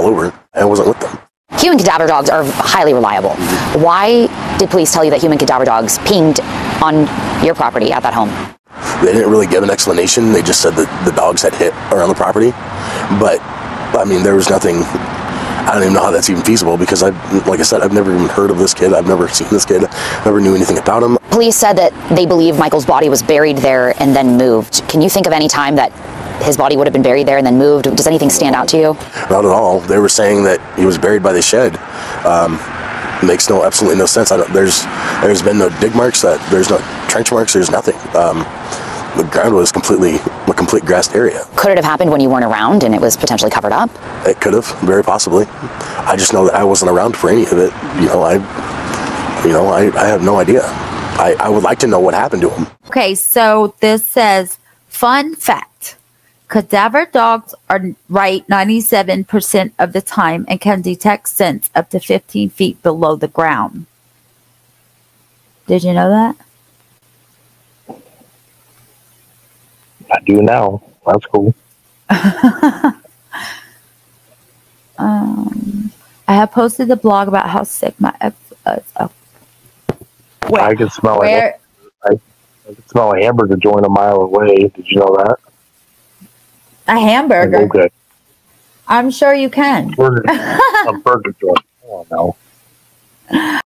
all over. I wasn't with them. Human cadaver dogs are highly reliable. Why did police tell you that human cadaver dogs pinged on your property at that home? They didn't really give an explanation. They just said that the dogs had hit around the property. But, I mean, there was nothing. I don't even know how that's even feasible because I, like I said, I've never even heard of this kid. I've never seen this kid. Never knew anything about him. Police said that they believe Michael's body was buried there and then moved. Can you think of any time that his body would have been buried there and then moved? Does anything stand out to you? Not at all. They were saying that he was buried by the shed. Um, makes no absolutely no sense. I don't, there's there's been no dig marks. That there's no trench marks. There's nothing. Um, the ground was completely a complete grassed area. Could it have happened when you weren't around and it was potentially covered up? It could have, very possibly. I just know that I wasn't around for any of it. You know, I, you know, I, I have no idea. I, I would like to know what happened to him. Okay, so this says fun fact. Cadaver dogs are right 97% of the time and can detect scents up to 15 feet below the ground. Did you know that? I do now. That's cool. Um, I have posted the blog about how sick my ex is. Oh. Where? I can smell Where? it. I, I can smell a hamburger joint a mile away. Did you know that? A hamburger. Okay. I'm sure you can. Burger, a burger joint. Oh no.